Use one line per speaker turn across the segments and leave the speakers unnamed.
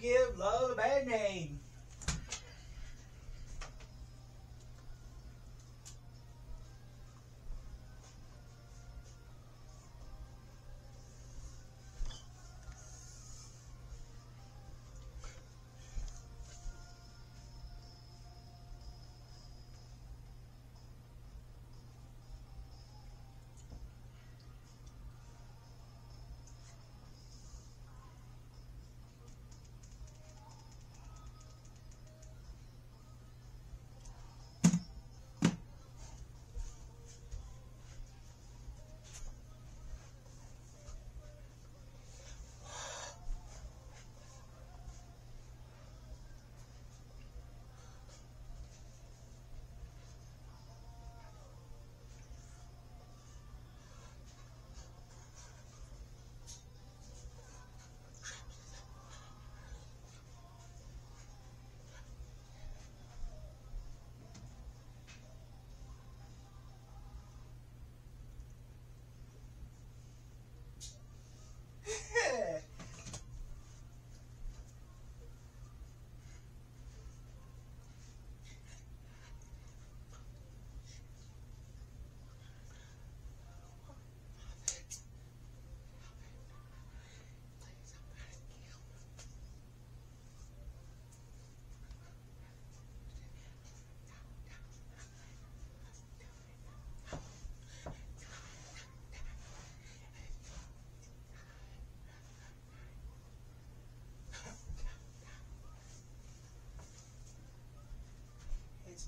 give love a bad name.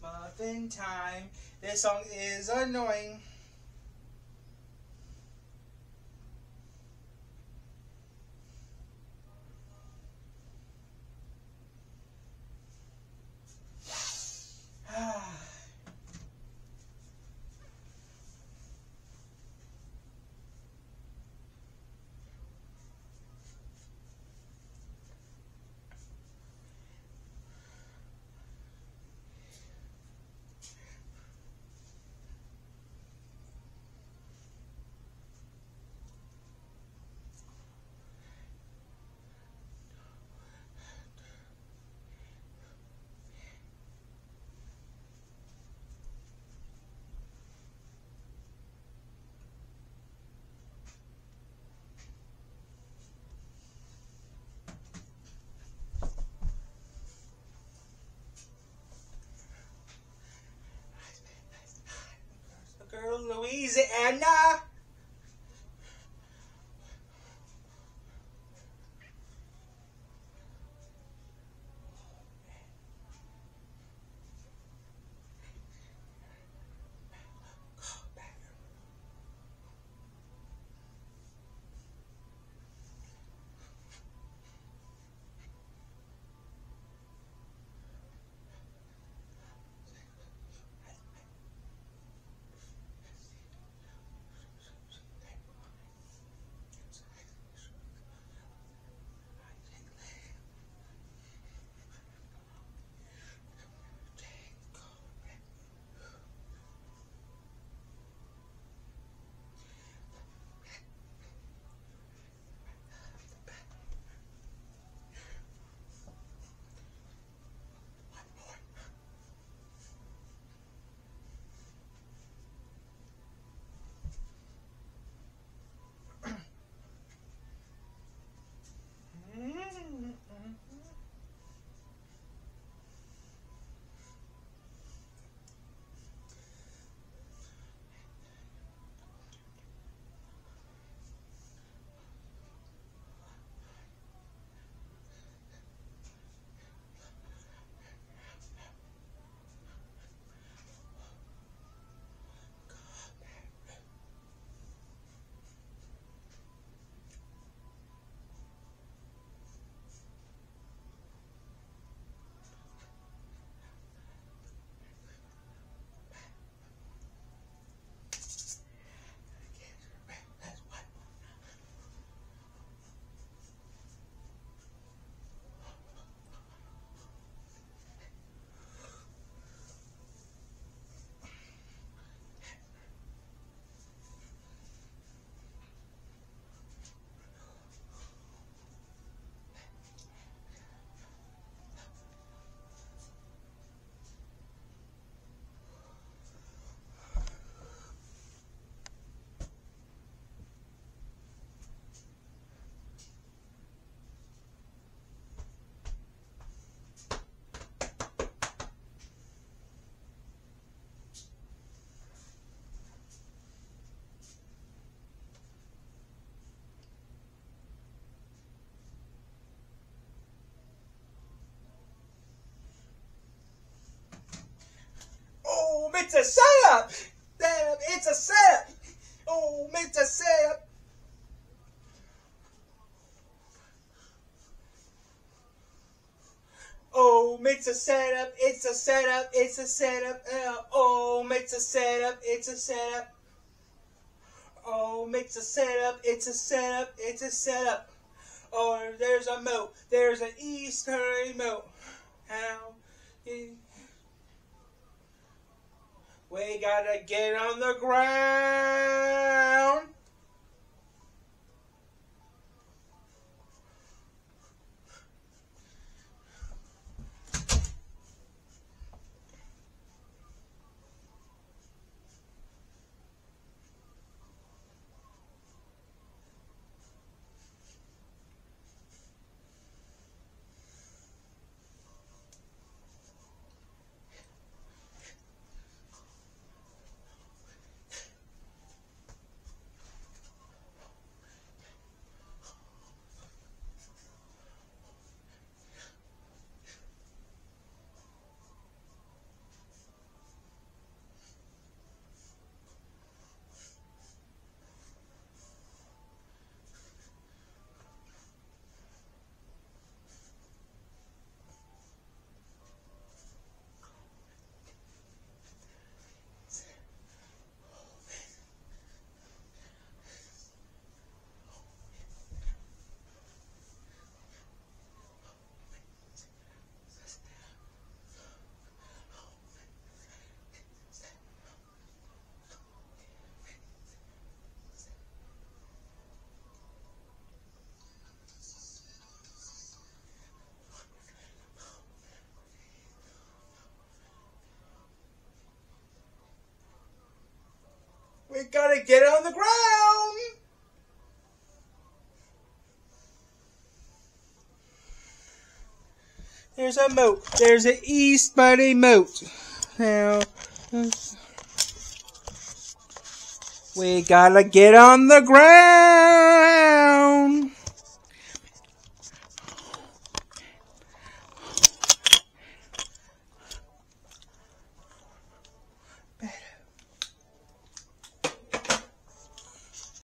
Muffin time. This song is annoying. Louisiana. Uh, it's a setup. Setup. It's a setup. Oh, it's a setup. Oh, it's a setup. It's a setup. It's a setup. Uh, oh, it's a setup. It's a setup. Oh, it's a setup. It's a setup. It's a setup. Oh, there's a moat. There's an Easter moat. How? We gotta get on the ground. Gotta get on the ground. There's a moat. There's an East Bunny moat. Now, we gotta get on the ground.